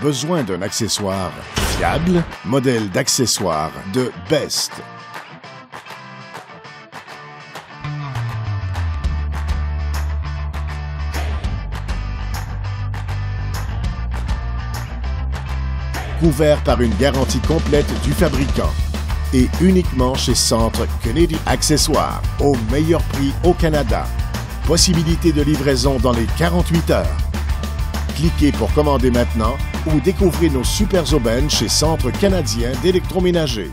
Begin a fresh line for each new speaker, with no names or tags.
Besoin d'un accessoire fiable? Modèle d'accessoire de Best. Couvert par une garantie complète du fabricant et uniquement chez Centre Kennedy Accessoires, au meilleur prix au Canada. Possibilité de livraison dans les 48 heures. Cliquez pour commander maintenant ou découvrez nos super aubaines chez Centre canadien d'électroménager.